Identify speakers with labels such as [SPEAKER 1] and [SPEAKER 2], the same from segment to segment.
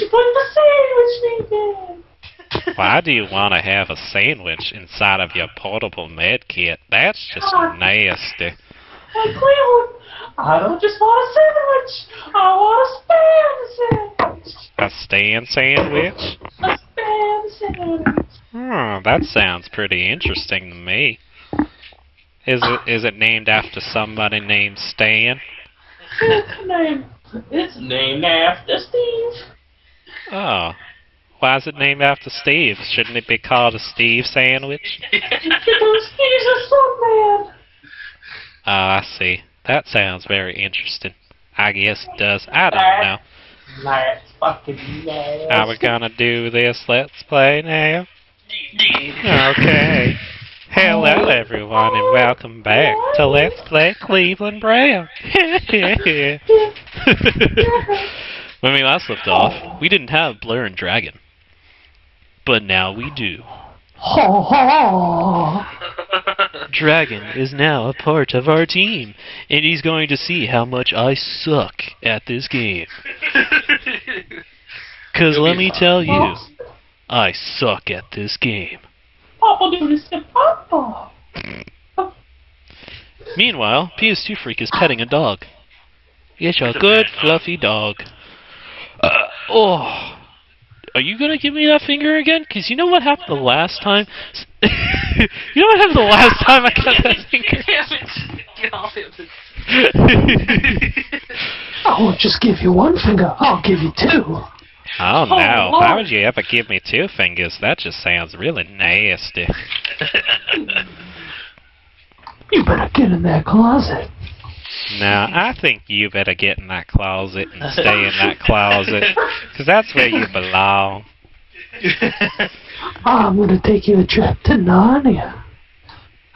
[SPEAKER 1] you put the sandwich?
[SPEAKER 2] Why do you want to have a sandwich inside of your portable med kit? That's just nasty.
[SPEAKER 1] Hey, Cleveland, I don't just want a sandwich. I want a spam sandwich.
[SPEAKER 2] A stand sandwich?
[SPEAKER 1] A sandwich.
[SPEAKER 2] Hmm, that sounds pretty interesting to me. Is it is it named after somebody named Stan?
[SPEAKER 1] It's named, it's named after Steve.
[SPEAKER 2] Oh. Why is it named after Steve? Shouldn't it be called a Steve sandwich?
[SPEAKER 1] Because Steve's a stuntman.
[SPEAKER 2] Ah, I see. That sounds very interesting. I guess it does. I don't know.
[SPEAKER 1] That's fucking nasty.
[SPEAKER 2] Are we gonna do this Let's Play now? Okay. Hello everyone and welcome back to Let's Play Cleveland Brown. when we last left off, oh. we didn't have BlarinDragon. But now we do. Dragon is now a part of our team, and he's going to see how much I suck at this game. Cause let me tell you, I suck at this game.
[SPEAKER 1] Papa do this to Papa.
[SPEAKER 2] Meanwhile, PS2 Freak is petting a dog. It's a good, fluffy dog. Oh. Are you gonna give me that finger again? Cause you know what happened the last time? you know what happened the last time I got that finger?
[SPEAKER 3] Damn it! Get off him.
[SPEAKER 1] I won't just give you one finger. I'll give you two.
[SPEAKER 2] Oh, oh no,
[SPEAKER 1] Oh,
[SPEAKER 2] why would you ever give me two fingers? That just sounds really nasty.
[SPEAKER 1] You better get in that closet.
[SPEAKER 2] Now, I think you better get in that closet and stay in that closet, because that's where you belong.
[SPEAKER 1] I'm gonna take you a trip to Narnia.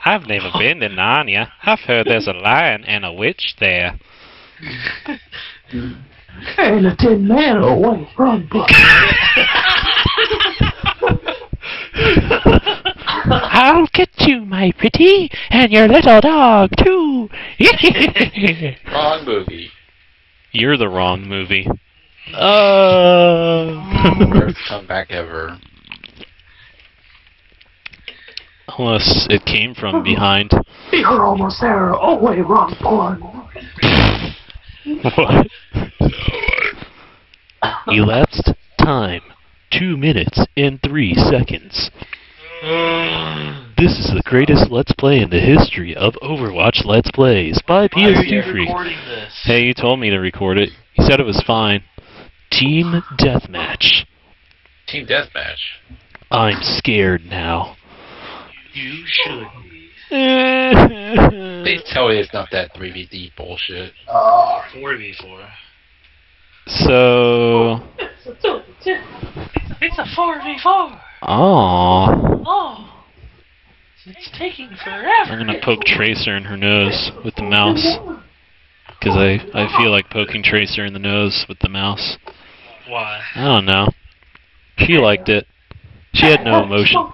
[SPEAKER 2] I've never been to Narnia. I've heard there's a lion and a witch there.
[SPEAKER 1] And a tin man away from book.
[SPEAKER 2] I'll get you, my pretty, and your little dog, too.
[SPEAKER 3] Wrong movie.
[SPEAKER 2] You're the wrong movie. Uh.
[SPEAKER 3] Worst comeback ever.
[SPEAKER 2] Unless it came from behind.
[SPEAKER 1] You're almost there. Oh wait, wrong porn.
[SPEAKER 2] What? Elapsed time. Two minutes and three seconds. This is the greatest Let's Play in the history of Overwatch Let's Plays by PS2 Freak. Hey, you told me to record it. You said it was fine. Team Deathmatch.
[SPEAKER 3] Team Deathmatch.
[SPEAKER 2] I'm scared now.
[SPEAKER 3] You should Please tell me it's not that 3v3 bullshit.
[SPEAKER 4] Oh, 4v4.
[SPEAKER 2] so,
[SPEAKER 4] It's a 4v4.
[SPEAKER 2] Aww.
[SPEAKER 4] Oh. It's taking forever.
[SPEAKER 2] I'm gonna poke Tracer in her nose with the mouse. Because I, I feel like poking Tracer in the nose with the mouse.
[SPEAKER 4] Why?
[SPEAKER 2] I don't know. She liked it. She had no emotion.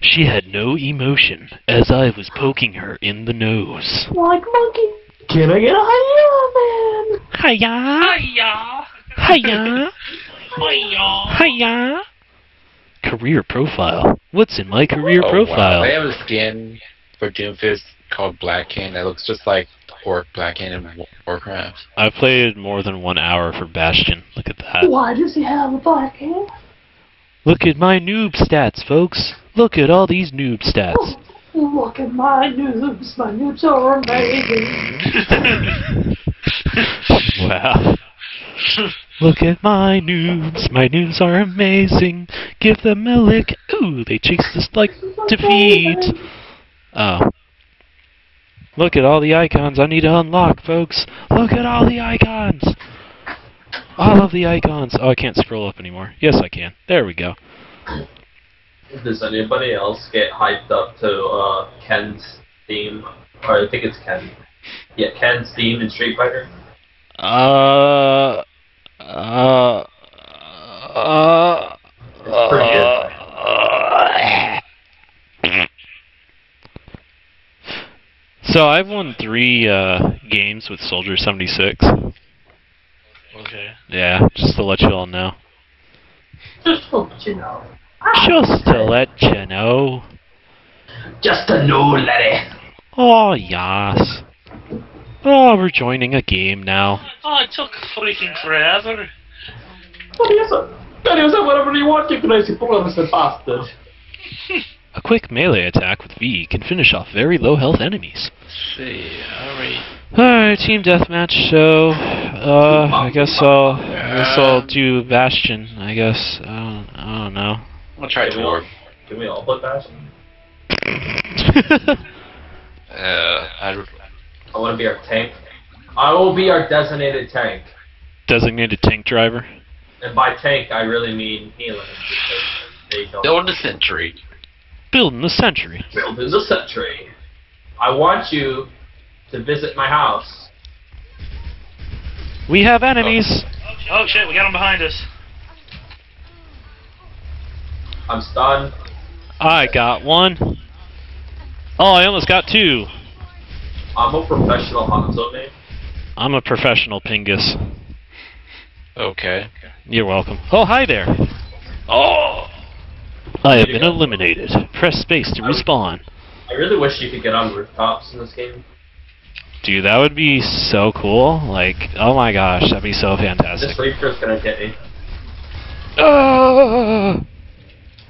[SPEAKER 2] She had no emotion as I was poking her in the nose.
[SPEAKER 1] Like monkey. Can I get a higher, man?
[SPEAKER 2] Hiya!
[SPEAKER 4] Hiya!
[SPEAKER 2] Hiya!
[SPEAKER 4] Hiya!
[SPEAKER 2] Hiya! Career profile. What's in my career
[SPEAKER 3] Oh,
[SPEAKER 2] profile?
[SPEAKER 3] Wow. They have a skin for Doomfist called Black King that looks just like Orc Black King in War- Warcraft.
[SPEAKER 2] I played more than one hour for Bastion. Look at that.
[SPEAKER 1] Why does he have a black hand?
[SPEAKER 2] Look at my noob stats, folks. Look at all these noob stats.
[SPEAKER 1] Oh, look at my noobs. My noobs are amazing.
[SPEAKER 2] Wow. Look at my noobs. My noobs are amazing. Give them a lick. Ooh, they chase us like defeat. Oh. Look at all the icons I need to unlock, folks. Look at all the icons. All of the icons. Oh, I can't scroll up anymore. Yes, I can. There we go.
[SPEAKER 5] Does anybody else get hyped up to uh, Ken's theme? Or I think it's Ken. Yeah, Ken's theme in Street Fighter.
[SPEAKER 2] Uh. Uh. Uh.
[SPEAKER 5] It's pretty good.
[SPEAKER 2] So I've won three uh, games with Soldier 76.
[SPEAKER 4] Okay.
[SPEAKER 2] Yeah, just just to let you all know.
[SPEAKER 5] Just to let you know.
[SPEAKER 2] Just to let you know.
[SPEAKER 5] Just to know, laddie.
[SPEAKER 2] Oh, yes. Oh, we're joining a game now.
[SPEAKER 4] Oh, it took freaking forever.
[SPEAKER 5] What is it? Can you say whatever you want, you crazy bloodless bastard?
[SPEAKER 2] A quick melee attack with V can finish off very low health enemies.
[SPEAKER 3] see. Alright.
[SPEAKER 2] Alright, team deathmatch. So, uh, I guess I'll, I guess I'll do Bastion. I guess. I don't, I don't know.
[SPEAKER 3] I'll try
[SPEAKER 5] Can we all,
[SPEAKER 3] Dwarf.
[SPEAKER 5] can we all put Bastion?
[SPEAKER 3] Uh, I,
[SPEAKER 5] I want to be our tank. I will be our designated tank.
[SPEAKER 2] Designated tank driver.
[SPEAKER 5] And by tank, I really mean healing because they don't
[SPEAKER 3] build a sentry.
[SPEAKER 2] Building the century.
[SPEAKER 5] build a sentry. I want you to visit my house.
[SPEAKER 2] We have enemies.
[SPEAKER 4] Oh, oh shit, we got him behind us.
[SPEAKER 5] I'm stunned.
[SPEAKER 2] I got one. Oh, I almost got two.
[SPEAKER 5] I'm a professional Hanzo man.
[SPEAKER 2] I'm a professional Pingus.
[SPEAKER 3] Okay.
[SPEAKER 2] You're welcome. Oh, hi there.
[SPEAKER 3] Oh!
[SPEAKER 2] I have been eliminated. Press space to respawn.
[SPEAKER 5] I really wish you could get on rooftops in this game.
[SPEAKER 2] Dude, that would be so cool. Like, oh my gosh, that'd be so fantastic.
[SPEAKER 5] This Reaper's gonna get me.
[SPEAKER 2] Ah!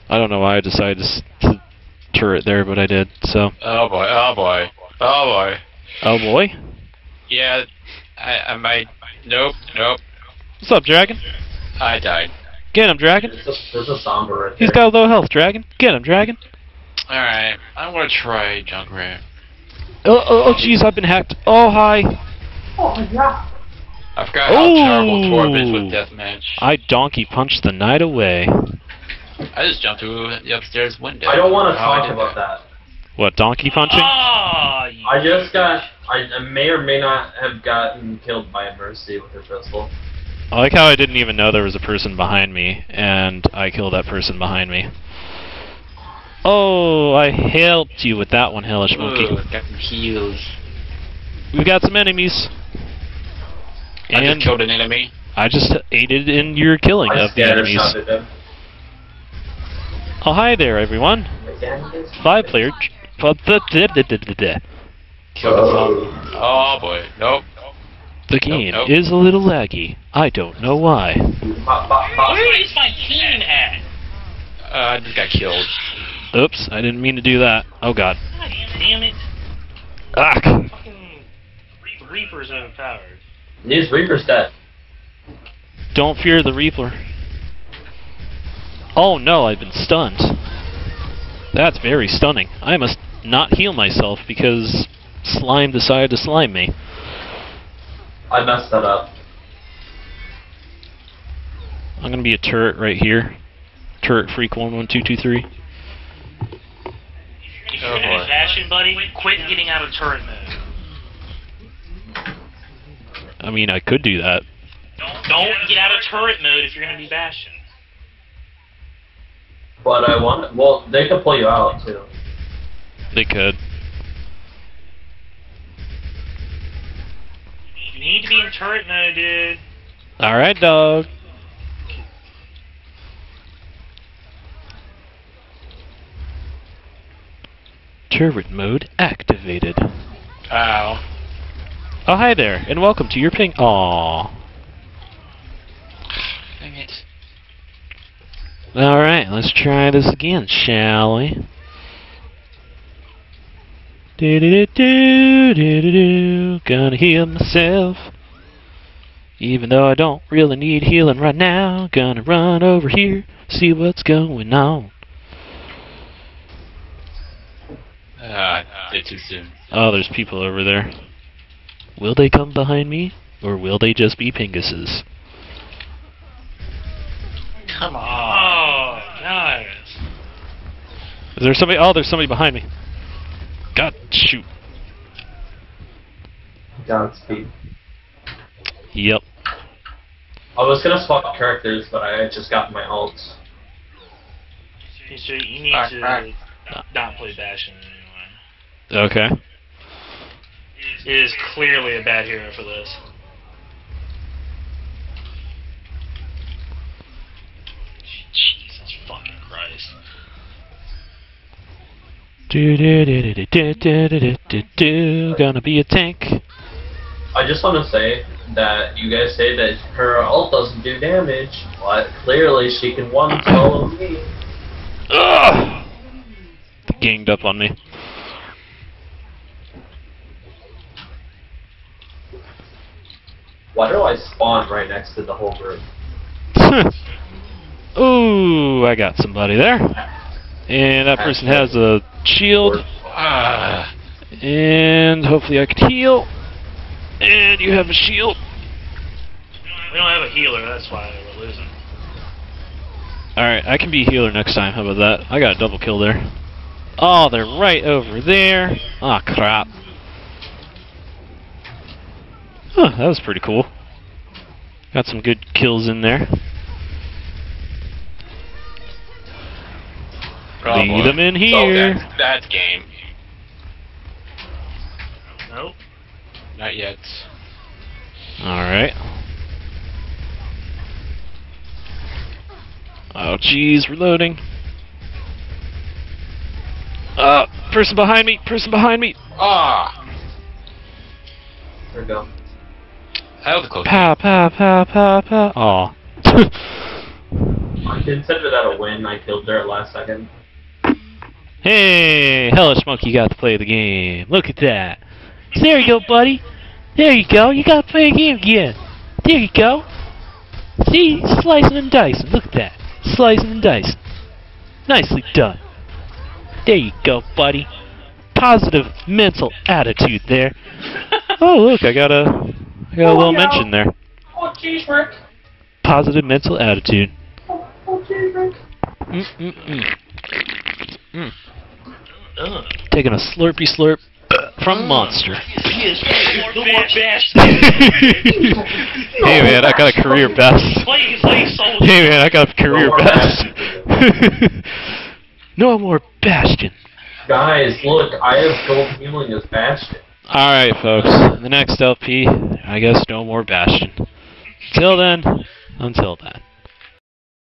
[SPEAKER 2] I don't know why I decided to, s- to turret there, but I did. So,
[SPEAKER 3] Oh boy, oh boy. Oh boy.
[SPEAKER 2] Oh boy,
[SPEAKER 3] Yeah, I, I might. Nope, nope.
[SPEAKER 2] what's up, Dragon?
[SPEAKER 3] I died.
[SPEAKER 2] Get him, Dragon.
[SPEAKER 5] There's a, there's a Sombra right
[SPEAKER 2] He's
[SPEAKER 5] there.
[SPEAKER 2] got low health, Dragon. Get him, Dragon.
[SPEAKER 3] Alright, I'm gonna try Junkrat.
[SPEAKER 2] Oh, oh, oh, jeez, I've been hacked. Oh, hi.
[SPEAKER 5] Oh yeah.
[SPEAKER 3] I forgot how terrible
[SPEAKER 2] Ooh.
[SPEAKER 3] Torb is with deathmatch.
[SPEAKER 2] I donkey punched the night away.
[SPEAKER 3] I just jumped through the upstairs window.
[SPEAKER 5] I don't want to talk about that.
[SPEAKER 2] What, donkey punching?
[SPEAKER 4] You
[SPEAKER 5] I just got. I, I may or may not have gotten killed by a Mercy with her pistol.
[SPEAKER 2] I like how I didn't even know there was a person behind me, and I killed that person behind me. Oh, I helped you with that one, Hellish Monkey.
[SPEAKER 3] Ooh, got some heals.
[SPEAKER 2] We've got some enemies.
[SPEAKER 3] I
[SPEAKER 2] And
[SPEAKER 3] just killed an enemy.
[SPEAKER 2] I just aided in your killing
[SPEAKER 5] I
[SPEAKER 2] of the enemies.
[SPEAKER 5] shot at them.
[SPEAKER 2] Oh, hi there, everyone. Five
[SPEAKER 3] Oh boy. Nope.
[SPEAKER 2] the game
[SPEAKER 3] nope.
[SPEAKER 2] is a little laggy. I don't know why.
[SPEAKER 4] Where is my team at?
[SPEAKER 3] Uh, I just got killed.
[SPEAKER 2] Oops, I didn't mean to do that. Oh god.
[SPEAKER 4] God damn it.
[SPEAKER 2] Ah.
[SPEAKER 4] Fucking Re- Reaper's overpowered.
[SPEAKER 5] These Reaper's dead.
[SPEAKER 2] Don't fear the Reaper. Oh no, I've been stunned. That's very stunning. I must not heal myself because slime decided to slime me.
[SPEAKER 5] I messed that up.
[SPEAKER 2] I'm gonna be a turret right here. Turret freak one one two two three.
[SPEAKER 4] If
[SPEAKER 3] Oh,
[SPEAKER 4] you're gonna
[SPEAKER 3] boy.
[SPEAKER 4] be Bastion, buddy, quit getting out of turret mode.
[SPEAKER 2] I mean, I could do that.
[SPEAKER 4] Don't, don't get out of turret mode if you're gonna be Bastion.
[SPEAKER 5] But I want. Well, they could pull you out too.
[SPEAKER 2] They could.
[SPEAKER 4] You need to be in turret mode, dude.
[SPEAKER 2] All right, dog. Turret mode activated.
[SPEAKER 3] Ow.
[SPEAKER 2] Oh, hi there, and welcome to your ping. Aww.
[SPEAKER 3] Dang it.
[SPEAKER 2] All right, let's try this again, shall we? Do do do do do do. Gonna heal myself. Even though I don't really need healing right now, gonna run over here, see what's going on.
[SPEAKER 3] Ah, did too soon.
[SPEAKER 2] Oh, there's people over there. Will they come behind me, or will they just be pinguses?
[SPEAKER 3] Come on.
[SPEAKER 4] Oh, guys.
[SPEAKER 2] Is there somebody? Oh, there's somebody behind me. God, shoot.
[SPEAKER 5] Godspeed.
[SPEAKER 2] Yep.
[SPEAKER 5] I was gonna swap characters, but I had just got my ults.
[SPEAKER 4] So you need
[SPEAKER 3] Alright,
[SPEAKER 4] to
[SPEAKER 3] alright.
[SPEAKER 4] not play Bastion anymore.
[SPEAKER 2] Okay.
[SPEAKER 4] It is clearly a bad hero for this.
[SPEAKER 2] Do do do do do do do do do do. Gonna be a tank.
[SPEAKER 5] I just want to say that you guys say that her ult doesn't do damage, but clearly she can one solo me.
[SPEAKER 2] Ugh! Ganged up on me.
[SPEAKER 5] Why do I spawn right next to the whole group?
[SPEAKER 2] Ooh, I got somebody there. And that person has a shield.
[SPEAKER 3] Ah.
[SPEAKER 2] And hopefully I can heal. And you have a shield.
[SPEAKER 4] We don't have a healer, that's why we're losing.
[SPEAKER 2] Alright, I can be a healer next time. How about that? I got a double kill there. Oh, they're right over there. Ah, crap. Huh, that was pretty cool. Got some good kills in there.
[SPEAKER 3] Oh,
[SPEAKER 2] Lead
[SPEAKER 3] boy.
[SPEAKER 2] them in
[SPEAKER 3] So
[SPEAKER 2] here.
[SPEAKER 3] that's, that's game.
[SPEAKER 4] Nope.
[SPEAKER 3] Not yet.
[SPEAKER 2] Alright. Oh, jeez, reloading. Uh, person behind me, person behind me.
[SPEAKER 3] Ah.
[SPEAKER 5] There we go.
[SPEAKER 3] That was a close.
[SPEAKER 2] Pa, pa, pa, pa, pa. Aw.
[SPEAKER 5] I consider that a win. I killed her at last second.
[SPEAKER 2] Hey, Hellish Monkey you got to play the game. Look at that. There you go, buddy. There you go. You got to play a game again. There you go. See, slicing and dicing. Look at that. Slicing and dicing. Nicely done. There you go, buddy. Positive mental attitude there. Oh, look, I got a, I got a
[SPEAKER 1] Oh,
[SPEAKER 2] little
[SPEAKER 1] yeah.
[SPEAKER 2] mention there.
[SPEAKER 1] Oh, jeez, Rick.
[SPEAKER 2] Positive mental attitude.
[SPEAKER 1] Oh, jeez, Rick.
[SPEAKER 2] Mm-mm-mm.
[SPEAKER 4] Ugh.
[SPEAKER 2] Taking a slurpy slurp from mm. Monster.
[SPEAKER 4] Yes, no more best.
[SPEAKER 2] hey man, I got a career best.
[SPEAKER 4] Play, play.
[SPEAKER 2] Hey man, I got a career
[SPEAKER 5] more
[SPEAKER 2] best. no more Bastion.
[SPEAKER 5] Guys, look, I have gold healing as Bastion.
[SPEAKER 2] Alright folks, the next LP, I guess no more Bastion. Till then, until then.